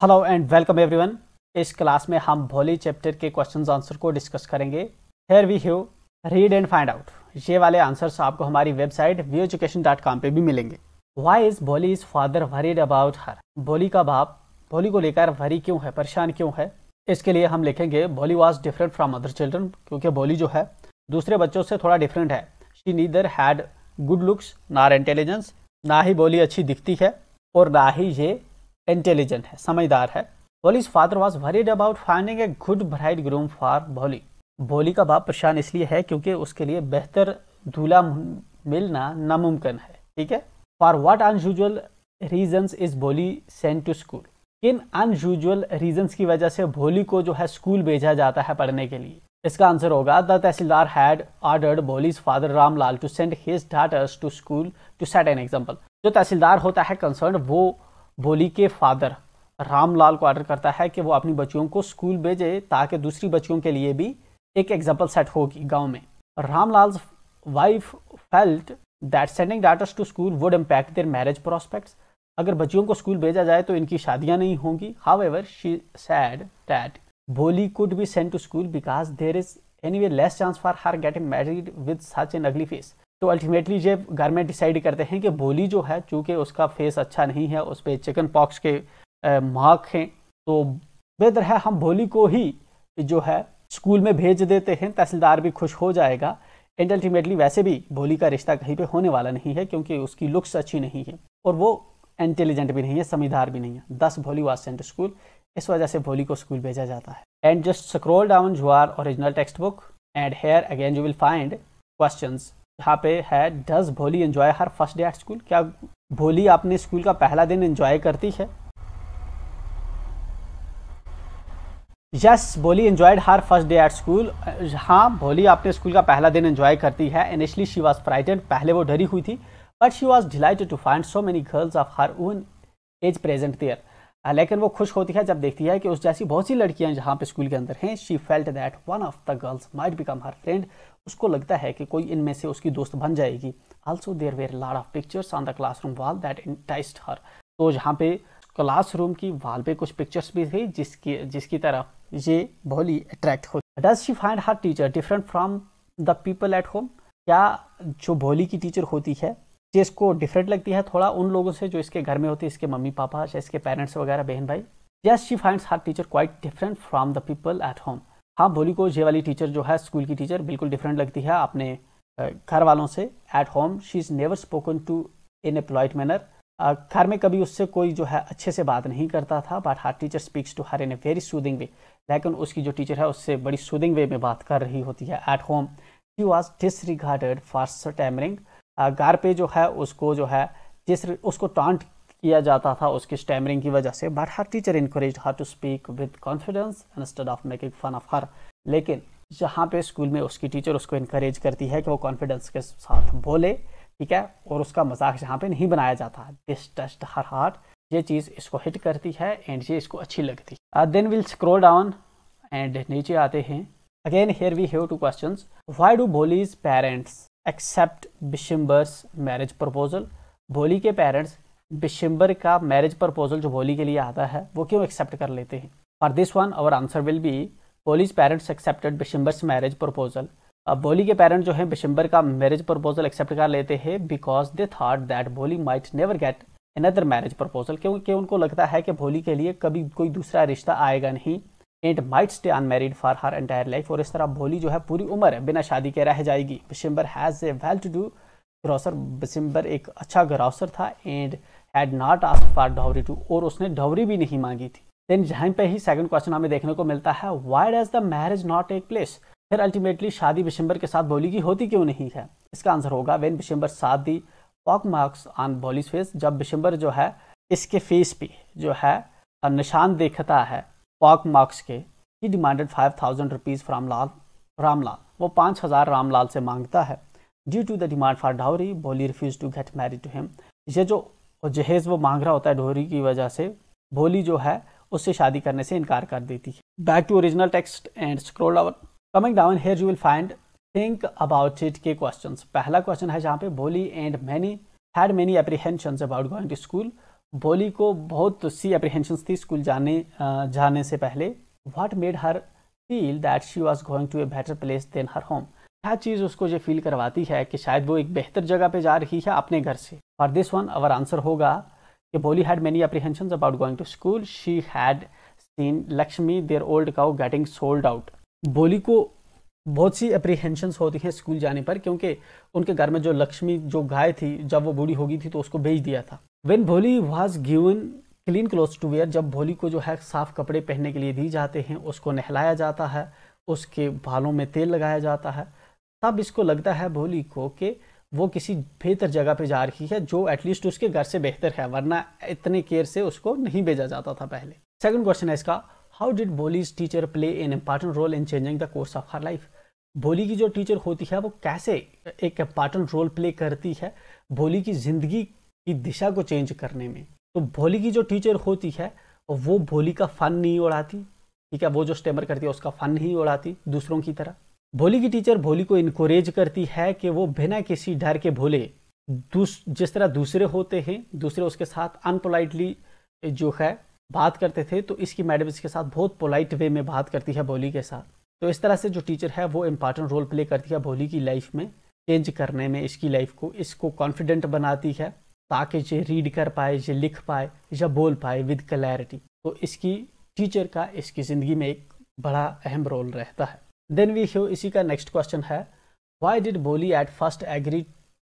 Hello and welcome everyone इस class में हम भोली चैप्टर के क्वेश्चन आंसर को डिस्कस करेंगे। Here we have read and find out ये वाले आंसर्स आपको हमारी website view education dot com पर भी मिलेंगे। Why is Bholi is father worried about her Bholi का बाप भोली को लेकर वरी क्यों है? परेशान क्यों है? इसके लिए हम लिखेंगे Bholi was different from other children क्योंकि भोली जो है, दूसरे बच्चों से थोड़ा डिफरेंट है। She neither had good looks nor intelligence ना ही बोली अच्छी दिखती है और ना ही ये इंटेलिजेंट है, समझदार है। Bholi's father was worried about finding a good bride groom for Bholi Bholi का बाप परेशान इसलिए है क्योंकि उसके लिए बेहतर दूल्हा मिलना नामुमकिन है, ठीक है? For what unusual reason is Bholi sent to school किन अनयूजल रीजन की वजह से भोली को जो है स्कूल भेजा जाता है पढ़ने के लिए? इसका आंसर होगा the tehsildar had ordered Bholi's father Ramlal to send his daughters to school to set an example जो तहसीलदार होता है कंसर्न वो भोली के फादर रामलाल को ऑर्डर करता है कि वो अपनी बच्चियों को स्कूल भेजे ताकि दूसरी बच्चियों के लिए भी एक एग्ज़ाम्पल सेट होगी गाँव में। Ramlal wife felt that sending daughters to school would impact their marriage prospects अगर बच्चियों को स्कूल भेजा जाए तो इनकी शादियाँ नहीं होंगी। However she said that Bholi could be sent to school because there is anyway less chance for her getting married with such an ugly face तो अल्टीमेटली जब घर में डिसाइड करते हैं कि भोली जो है, चूँकि उसका फेस अच्छा नहीं है, उस पर चिकन पॉक्स के मार्क हैं तो बेहतर है हम भोली को ही जो है स्कूल में भेज देते हैं, तहसीलदार भी खुश हो जाएगा। एंड अल्टीमेटली वैसे भी भोली का रिश्ता कहीं पे होने वाला नहीं है, क्योंकि उसकी लुक्स अच्छी नहीं है और वो इंटेलिजेंट भी नहीं है, समझदार भी नहीं है। दस भोली वाज सेंट स्कूल इस वजह से भोली को स्कूल भेजा जाता है। And just scroll down your original text book and here again you will find question यहाँ पे है does Bholi enjoy her first day at school क्या भोली अपने स्कूल का पहला दिन एंजॉय करती है? Yes Bholi enjoyed her first day at school हाँ भोली अपने स्कूल का पहला दिन एंजॉय करती है। इनिशली शी वॉज़ फ्राइटेड पहले वो डरी हुई थी। But she was delighted to find so many girls of her own age present there लेकिन वो खुश होती है जब देखती है कि उस जैसी बहुत सी लड़कियाँ जहाँ पे स्कूल के अंदर हैं she felt that one of the girls might become her friend उसको लगता है कि कोई इनमें से उसकी दोस्त बन जाएगी। Also there were lot of pictures on the classroom wall that enticed her तो जहाँ पे क्लासरूम की वाल पे कुछ पिक्चर्स भी थी, जिसकी जिसकी तरफ़ ये भोली अट्रैक्ट हो। Does she find her teacher different from the people at home क्या जो भोली की टीचर होती है ये इसको डिफरेंट लगती है, थोड़ा उन लोगों से जो इसके घर में होते हैं, इसके मम्मी पापा, या इसके पेरेंट्स वगैरह, बहन भाई। Yes she finds her teacher quite different from the people at home हाँ भोली को ये वाली टीचर जो है स्कूल की टीचर बिल्कुल डिफरेंट लगती है अपने घर वालों से at home she is never spoken to in a manner घर में कभी उससे कोई जो है, अच्छे से बात नहीं करता था but her teacher speaks to her in a very soothing way लेकिन उसकी जो टीचर है, उससे बड़ी सूदिंग वे में बात कर रही होती है at home she was disregarded for stammering घर पे जो है, उसको जो है, जिस उसको टांट किया जाता था, उसकी स्टैमरिंग की वजह से but her teacher encourages her to speak with confidence instead of making fun of her लेकिन जहाँ पे स्कूल में उसकी टीचर उसको इनक्रेज करती है कि वो कॉन्फिडेंस के साथ बोले, ठीक है, और उसका मज़ाक यहाँ पे नहीं बनाया जाता दिस टस्ट हर हार्ट ये चीज़ इसको हिट करती है एंड ये इसको अच्छी लगती है। Then will scroll down and नीचे आते हैं। Again here we have two question why do Bholi's parents accept Bishamber's marriage proposal. Bholi के पेरेंट्स, बिशम्बर का मैरिज प्रपोजल जो भोली के लिए आता है, वो क्यों एक्सेप्ट कर लेते हैं? For this one our answer will be Bholi's parents accepted Bishamber's marriage proposal. अब भोली के पेरेंट्स जो है, बिशम्बर का मैरिज प्रपोजल एक्सेप्ट कर लेते हैं because they thought that Bholi might never get another marriage proposal क्योंकि उनको लगता है कि भोली के लिए कभी कोई दूसरा रिश्ता आएगा नहीं? And might stay unmarried for her entire life और इस तरह भोली जो है पूरी उम्र बिना शादी के रह जाएगी। Bishamber has a well to do grocer Bishamber एक अच्छा ग्रॉसर था and had not ask for dowry too और उसने डाउरी भी नहीं मांगी थी। देन जहाँ पे ही सेकंड क्वेश्चन हमें देखने को मिलता है why does the marriage not take place फिर अल्टीमेटली शादी बिशम्बर के साथ बोली की होती क्यों नहीं है? इसका आंसर होगा when Bishamber saw the pock marks on Bholi's face जब बिशम्बर जो है इसके फेस पे जो है निशान देखता है। पॉक मार्क्स के ही demanded five thousand rupees from Lal Ramlal वो पाँच हज़ार रामलाल से माँगता है। Due to the demand for dowry Bholi refuse to get married to him ये जो जहेज़ वो मांग रहा होता है डोरी की वजह से भोली जो है, उससे शादी करने से इनकार कर देती है। Back to original text and scroll down coming down here you will find think about it के क्वेश्चन पहला क्वेश्चन है जहाँ पे Bholi and many had many apprehension about going to school Bholi को बहुत सी अप्रीहेंशन थी स्कूल जाने जाने से पहले। What made her feel that she was going to a better place than her home क्या चीज़ उसको ये फील करवाती है कि शायद वो एक बेहतर जगह पे जा रही है अपने घर से? For this one our answer होगा कि Bholi had many apprehension about going to school she had seen Lakshmi their old cow getting sold out Bholi को बहुत सी अप्रीहेंशंस होती हैं स्कूल जाने पर, क्योंकि उनके घर में जो लक्ष्मी, जो गाय थी, जब वो बूढ़ी होगी थी तो उसको भेज दिया था। When Bholi was given clean cloth to wear जब भोली को जो है साफ़ कपड़े पहनने के लिए दी जाते हैं, उसको नहलाया जाता है, उसके बालों में तेल लगाया जाता है, तब इसको लगता है भोली को कि वो किसी बेहतर जगह पे जा रही है, जो एटलीस्ट उसके घर से बेहतर है, वरना इतने केयर से उसको नहीं भेजा जाता था पहले। सेकंड क्वेश्चन है इसका how did Bholi's teacher play an important role in changing the course of her life Bholi की जो टीचर होती है, वो कैसे एक इंपॉर्टेंट रोल प्ले करती है भोली की ज़िंदगी की दिशा को चेंज करने में? तो भोली की जो टीचर होती है, वो भोली का फन नहीं उड़ाती, ठीक है? वो जो स्टेमर करती है, उसका फन नहीं उड़ाती दूसरों की तरह। भोली की टीचर भोली को इनक्रेज करती है कि वो बिना किसी डर के भोले जिस तरह दूसरे होते हैं, दूसरे उसके साथ अनपोलाइटली जो है, बात करते थे तो इसकी मैडम इसके साथ बहुत पोलाइट वे में बात करती है भोली के साथ। तो इस तरह से जो टीचर है, वो इंपॉर्टेंट रोल प्ले करती है भोली की लाइफ में चेंज करने में इसकी लाइफ को, इसको कॉन्फिडेंट बनाती है, ताकि ये रीड कर पाए ये लिख पाए, या बोल पाए विद क्लैरिटी तो इसकी टीचर का, इसकी ज़िंदगी में एक बड़ा अहम रोल रहता है. देन वी शो इसी का नेक्स्ट क्वेश्चन है why did Bholi at first agree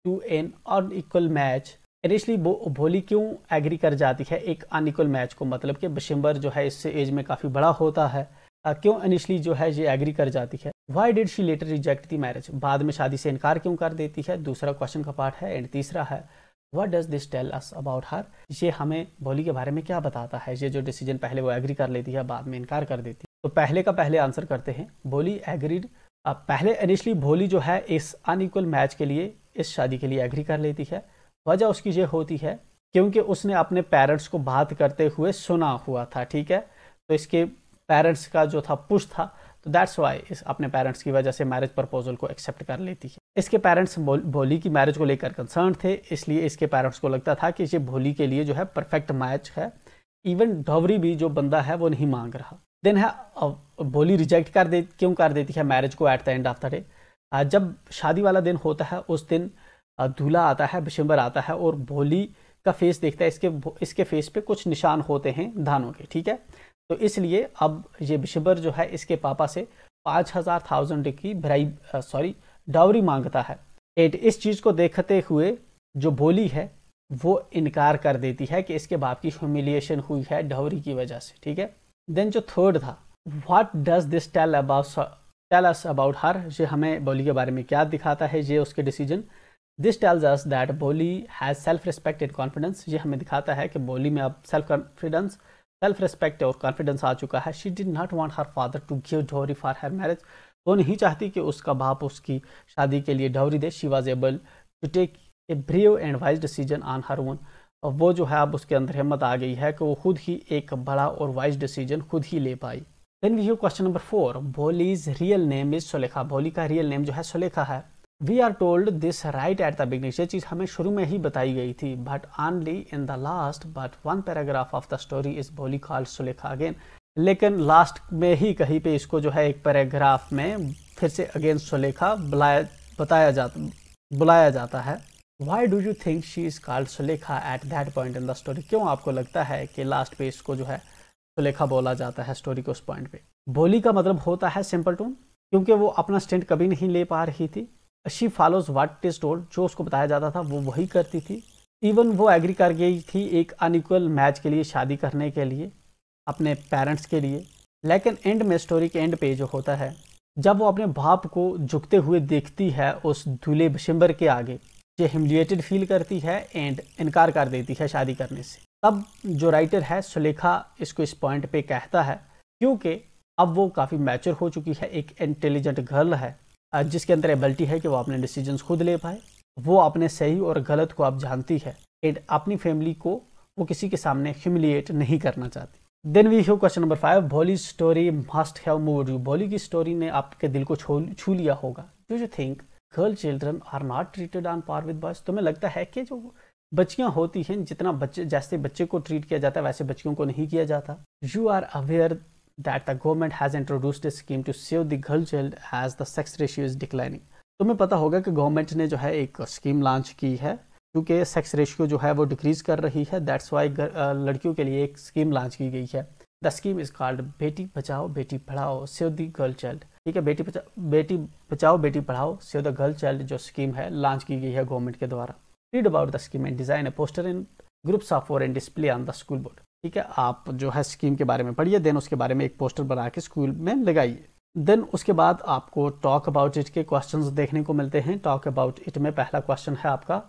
to an unequal match initially Bholi क्यों एग्री कर जाती है एक अनइक्वल मैच को? मतलब कि बशिम्बर जो है, इससे एज में काफ़ी बड़ा होता है क्यों इनिशली जो है ये एग्री कर जाती है? Why did she later reject the marriage बाद में शादी से इनकार क्यों कर देती है? दूसरा क्वेश्चन का पार्ट है एंड तीसरा है what does this tell us about her ये हमें भोली के बारे में क्या बताता है? ये जो डिसीज़न पहले वो एग्री कर लेती है, बाद में इनकार कर देती है। तो पहले का पहले आंसर करते हैं। बोली एग्रीड पहले इनिशली भोली जो है इस अनइक्वल मैच के लिए, इस शादी के लिए एग्री कर लेती है। वजह उसकी ये होती है, क्योंकि उसने अपने पेरेंट्स को बात करते हुए सुना हुआ था, ठीक है? तो इसके पेरेंट्स का जो था पुश था तो दैट्स वाई इस अपने पेरेंट्स की वजह से मैरिज प्रपोजल को एक्सेप्ट कर लेती है। इसके पेरेंट्स भोली की मैरिज को लेकर कंसर्न थे, इसलिए इसके पेरेंट्स को लगता था कि ये भोली के लिए जो है परफेक्ट मैच है। इवन डॉवरी भी जो बंदा है, वो नहीं मांग रहा। देन है भोली रिजेक्ट कर दे, क्यों कर देती है मैरिज को at the end of the day जब शादी वाला दिन होता है, उस दिन दूल्हा आता है बिशंबर आता है और भोली का फेस देखता है, इसके इसके फेस पे कुछ निशान होते हैं धानों के, ठीक है? तो इसलिए अब ये बिशंबर जो है, इसके पापा से पाँच हज़ार थाउज़ेंड की ब्राइब सॉरी डावरी माँगता है। एट इस चीज़ को देखते हुए जो बोली है, वो इनकार कर देती है कि इसके बाप की ह्यूमिलिएशन हुई है डावरी की वजह से, ठीक है? देन जो थर्ड था what does this tell about tell us about her ये हमें बोली के बारे में क्या दिखाता है, ये उसके decision this tells us that Bholi has self respect and confidence ये हमें दिखाता है कि बोली में अब सेल्फ कॉन्फिडेंस सेल्फ रिस्पेक्ट और कॉन्फिडेंस आ चुका है। She did not want her father to give dowry for her marriage वो नहीं चाहती कि उसका बाप उसकी शादी के लिए dowry they. She was able to take a brave and wise decision on her own वो जो है, अब उसके अंदर हिम्मत आ गई है कि वो खुद ही एक बड़ा और वाइज डिसीज़न खुद ही ले पाई then we have question number four Bholi's real name is Sulekha Bholi का रियल नेम जो है सुलेखा है। We are told this right at the beginning ये चीज़ हमें शुरू में ही बताई गई थी but only in the last but one paragraph of the story is Bholi called Sulekha again लेकिन लास्ट में ही कहीं पे इसको जो है एक पैराग्राफ में फिर से अगेन सुलेखा बुलाया, बताया जाता, बुलाया जाता है। Why do you think she is called Sulekha at that point in the story क्यों आपको लगता है कि लास्ट पे इसको जो है सुलेखा बोला जाता है स्टोरी के उस पॉइंट पे? बोली का मतलब होता है सिंपल टून क्योंकि वो अपना स्टेंट कभी नहीं ले पा रही थी। She follows what is told जो उसको बताया जाता था, वो वही करती थी। इवन वो एग्री कर गई थी एक अनइक्वल मैच के लिए, शादी करने के लिए, अपने पेरेंट्स के लिए। लेकिन एंड में स्टोरी के एंड पे जो होता है, जब वो अपने बाप को झुकते हुए देखती है उस दूल्हे बशिम्बर के आगे ये ह्यूमिलिएटेड फील करती है एंड इनकार कर देती है शादी करने से। तब जो राइटर है, सुलेखा इसको इस पॉइंट पे कहता है, क्योंकि अब वो काफ़ी मैच्योर हो चुकी है, एक इंटेलिजेंट गर्ल है। जिसके अंदर एबिलिटी है कि वो अपने डिसीज़न खुद ले पाए, वो अपने सही और गलत को अब जानती है एंड अपनी फैमिली को वो किसी के सामने ह्यूमिलिएट नहीं करना चाहती। Then we have question number five Bholi story must have move you Bholi की स्टोरी ने आपके दिल को छू लिया होगा। Do you think girl children are not treated on par with boys तुम्हें लगता है कि जो बच्चियाँ होती हैं, जितना बच्चे, जैसे बच्चे को ट्रीट किया जाता है, वैसे बच्चियों को नहीं किया जाता। You are aware that the government has introduced a scheme to save the girl child as the sex ratio is declining तुम्हें पता होगा कि गवर्नमेंट ने जो है एक स्कीम लॉन्च की है, क्योंकि सेक्स रेशियो जो है वो डिक्रीज कर रही है दैट्स वाई लड़कियों के लिए एक स्कीम लॉन्च की गई है। द स्कीम इज़ कॉल्ड बेटी Bachao, Beti Padhao save the girl child ठीक है, Beti Bachao Beti Bachao, Beti Padhao save the girl child जो स्कीम है लॉन्च की गई है गवर्नमेंट के द्वारा। Read about the scheme and design a poster in groups of four and display on the school board ठीक है, आप जो है स्कीम के बारे में पढ़िए देन उसके बारे में एक पोस्टर बना के स्कूल में लगाइए देन उसके बाद आपको टॉक अबाउट इट के क्वेश्चंस देखने को मिलते हैं टॉक अबाउट इट में पहला क्वेश्चन है आपका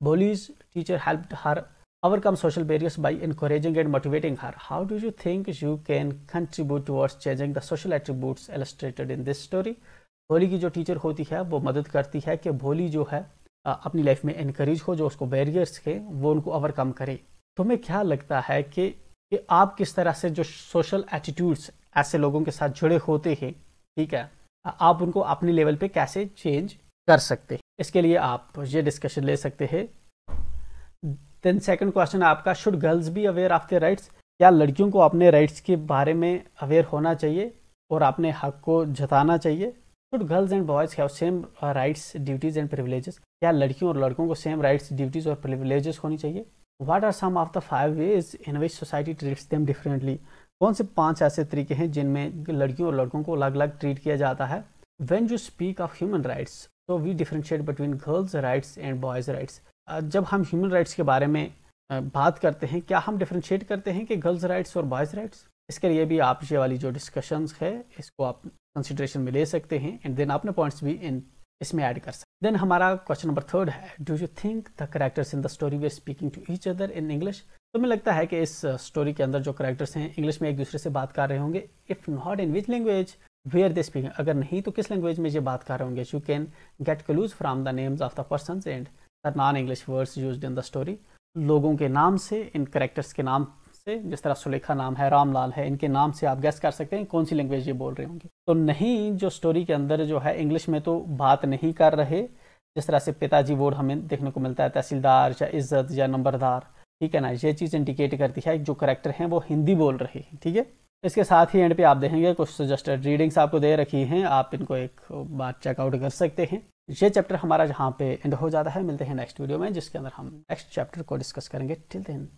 Bholi's teacher help her overcome social barriers by encouraging and motivating her. How do you think you can contribute towards changing the social attributes illustrated in this story? भोली की जो teacher होती है, वो मदद करती है कि भोली जो है अपनी लाइफ में इनक्रेज हो, जो उसको बैरियर्स थे वो उनको ओवरकम करे तुम्हें क्या लगता है कि, कि आप किस तरह से जो सोशल एटीट्यूड्स ऐसे लोगों के साथ जुड़े होते हैं ठीक है आप उनको अपने लेवल पे कैसे चेंज कर सकते हैं? इसके लिए आप ये डिस्कशन ले सकते हैं। देन सेकंड क्वेश्चन आपका should girls be aware of the rights क्या लड़कियों को अपने राइट्स के बारे में अवेयर होना चाहिए और अपने हक को जताना चाहिए? Should girls and boys have same rights duties and privileges क्या लड़कियों और लड़कों को सेम राइट्स ड्यूटीज़ और प्रिविलेजेस होनी चाहिए? What are some of the five ways in which society treats them differently कौन से पाँच ऐसे तरीके हैं जिनमें लड़कियों और लड़कों को अलग अलग ट्रीट किया जाता है? When you speak of human rights तो we differentiate between girls rights and boys rights जब हम ह्यूमन राइट्स के बारे में बात करते हैं, क्या हम डिफ्रेंशिएट करते हैं कि गर्ल्स राइट्स और बॉयज़ राइट्स इसके लिए भी आप ये वाली जो डिस्कशंस है, इसको आप कंसिड्रेशन में ले सकते हैं एंड देन अपने पॉइंट्स भी इन इसमें ऐड कर सकते देन हमारा क्वेश्चन नंबर थर्ड है do you think the characters in the story were speaking to each other in English तो मुझे लगता है कि इस स्टोरी के अंदर जो करेक्टर्स हैं इंग्लिश में एक दूसरे से बात कर रहे होंगे। If not in which language were they speaking अगर नहीं तो किस लैंग्वेज में ये बात कर रहे होंगे? You can get clues from the names of the person and the non English words use in the story लोगों के नाम से, इन करेक्टर्स के नाम से, जिस तरह सुलेखा नाम है, रामलाल है, इनके नाम से आप गैस कर सकते हैं कौन सी लैंग्वेज ये बोल रहे होंगे। तो नहीं, जो स्टोरी के अंदर जो है इंग्लिश में तो बात नहीं कर रहे, जिस तरह से पिताजी वर्ड हमें देखने को मिलता है, तहसीलदार या इज़्ज़त या नंबरदार, ठीक है ना, ये चीज़ इंडिकेट करती है जो करेक्टर हैं वो हिंदी बोल रहे हैं, ठीक है? इसके साथ ही एंड पे आप देखेंगे, कुछ सजेस्टेड रीडिंग्स आपको दे रखी हैं, आप इनको एक बार चेकआउट कर सकते हैं। ये चैप्टर हमारा जहाँ पे एंड हो जाता है, मिलते हैं नेक्स्ट वीडियो में, जिसके अंदर हम नेक्स्ट चैप्टर को डिस्कस करेंगे। Till then